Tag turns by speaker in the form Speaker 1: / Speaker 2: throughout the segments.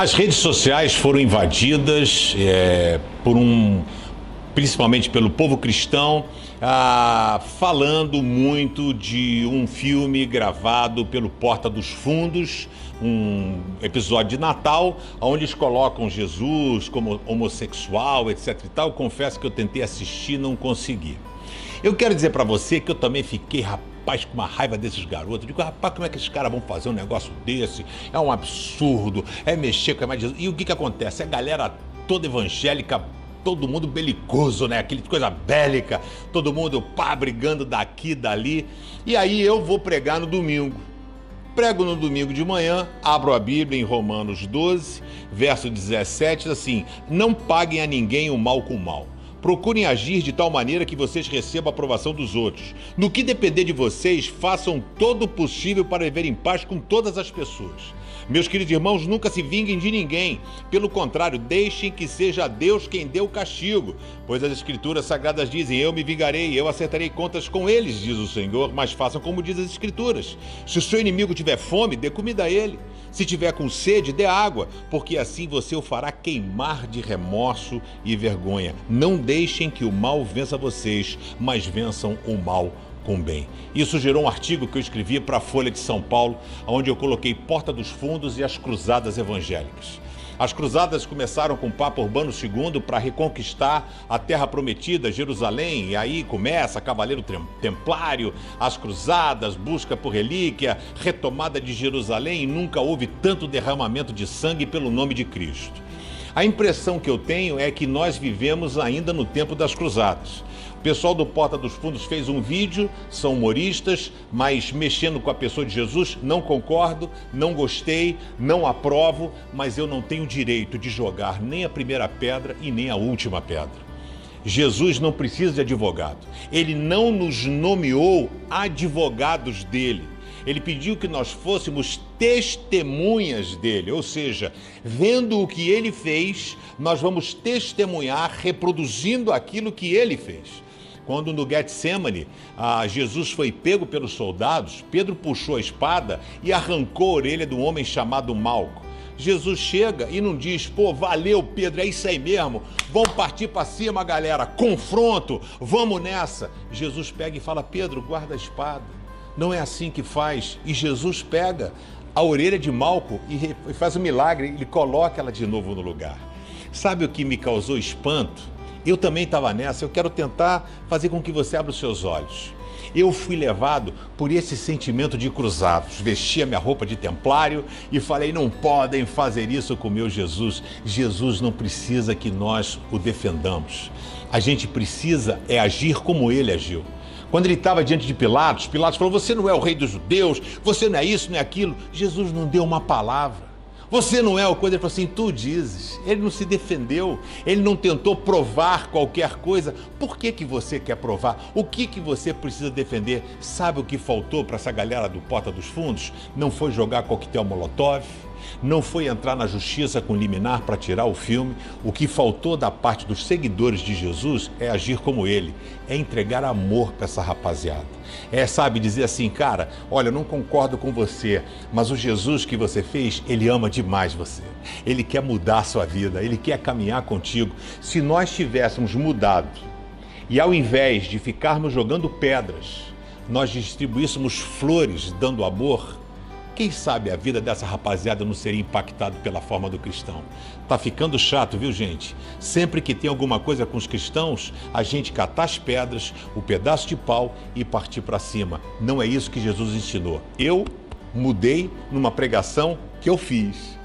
Speaker 1: As redes sociais foram invadidas é, por um, principalmente pelo povo cristão, ah, falando muito de um filme gravado pelo Porta dos Fundos, um episódio de Natal, onde eles colocam Jesus como homossexual, etc. E tal. Confesso que eu tentei assistir, não consegui. Eu quero dizer para você que eu também fiquei, rapaz rapaz com uma raiva desses garotos. Eu digo, rapaz, como é que esses caras vão fazer um negócio desse? É um absurdo, é mexer com a imagem E o que que acontece? A galera toda evangélica todo mundo belicoso, né? Aquele coisa bélica, todo mundo pá, brigando daqui, dali. E aí eu vou pregar no domingo. Prego no domingo de manhã, abro a Bíblia em Romanos 12, verso 17, assim: Não paguem a ninguém o mal com o mal. Procurem agir de tal maneira que vocês recebam a aprovação dos outros. No que depender de vocês, façam todo o possível para viver em paz com todas as pessoas. Meus queridos irmãos, nunca se vinguem de ninguém. Pelo contrário, deixem que seja Deus quem dê o castigo. Pois as Escrituras Sagradas dizem: Eu me vingarei, eu acertarei contas com eles, diz o Senhor. Mas façam como diz as Escrituras. Se o seu inimigo tiver fome, dê comida a ele. Se tiver com sede, dê água, porque assim você o fará queimar de remorso e vergonha. Não deixem que o mal vença vocês, mas vençam o mal com bem. Isso gerou um artigo que eu escrevi para a Folha de São Paulo, onde eu coloquei Porta dos Fundos e as Cruzadas Evangélicas. As cruzadas começaram com o Papa Urbano II para reconquistar a terra prometida, Jerusalém, e aí começa Cavaleiro Templário, as cruzadas, busca por relíquia, retomada de Jerusalém e nunca houve tanto derramamento de sangue pelo nome de Cristo. A impressão que eu tenho é que nós vivemos ainda no tempo das cruzadas. O pessoal do Porta dos Fundos fez um vídeo, são humoristas, mas mexendo com a pessoa de Jesus, não concordo, não gostei, não aprovo, mas eu não tenho direito de jogar nem a primeira pedra e nem a última pedra. Jesus não precisa de advogado. Ele não nos nomeou advogados dele. Ele pediu que nós fôssemos testemunhas dele, ou seja, vendo o que ele fez, nós vamos testemunhar reproduzindo aquilo que ele fez. Quando no Getsemane ah, Jesus foi pego pelos soldados, Pedro puxou a espada e arrancou a orelha do homem chamado Malco. Jesus chega e não diz, pô, valeu Pedro, é isso aí mesmo, vamos partir para cima, galera, confronto, vamos nessa. Jesus pega e fala, Pedro, guarda a espada. Não é assim que faz. E Jesus pega a orelha de Malco e faz um milagre, ele coloca ela de novo no lugar. Sabe o que me causou espanto? Eu também estava nessa, eu quero tentar fazer com que você abra os seus olhos. Eu fui levado por esse sentimento de cruzados. Vesti a minha roupa de templário e falei: não podem fazer isso com meu Jesus. Jesus não precisa que nós o defendamos. A gente precisa é agir como ele agiu. Quando ele estava diante de Pilatos, Pilatos falou: Você não é o rei dos judeus, você não é isso, não é aquilo. Jesus não deu uma palavra. Você não é o coisa, ele falou assim, tu dizes. Ele não se defendeu, ele não tentou provar qualquer coisa. Por que, que você quer provar? O que, que você precisa defender? Sabe o que faltou para essa galera do Porta dos Fundos? Não foi jogar coquetel molotov, não foi entrar na justiça com liminar para tirar o filme. O que faltou da parte dos seguidores de Jesus é agir como ele, é entregar amor para essa rapaziada. É, sabe, dizer assim, cara, olha, não concordo com você, mas o Jesus que você fez, ele ama demais você. Ele quer mudar a sua vida, ele quer caminhar contigo. Se nós tivéssemos mudado e ao invés de ficarmos jogando pedras, nós distribuíssemos flores dando amor, quem sabe a vida dessa rapaziada não seria impactada pela forma do cristão? Tá ficando chato, viu, gente? Sempre que tem alguma coisa com os cristãos, a gente catar as pedras, o pedaço de pau e partir para cima. Não é isso que Jesus ensinou. Eu mudei numa pregação que eu fiz.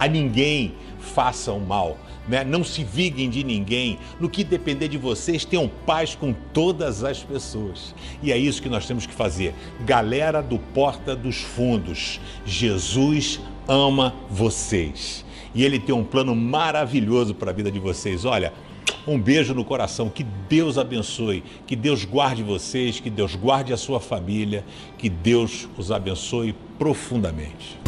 Speaker 1: A ninguém façam mal né? não se viguem de ninguém. No que depender de vocês, tenham paz com todas as pessoas. E é isso que nós temos que fazer. Galera do Porta dos Fundos, Jesus ama vocês. E ele tem um plano maravilhoso para a vida de vocês. Olha, um beijo no coração, que Deus abençoe, que Deus guarde vocês, que Deus guarde a sua família, que Deus os abençoe profundamente.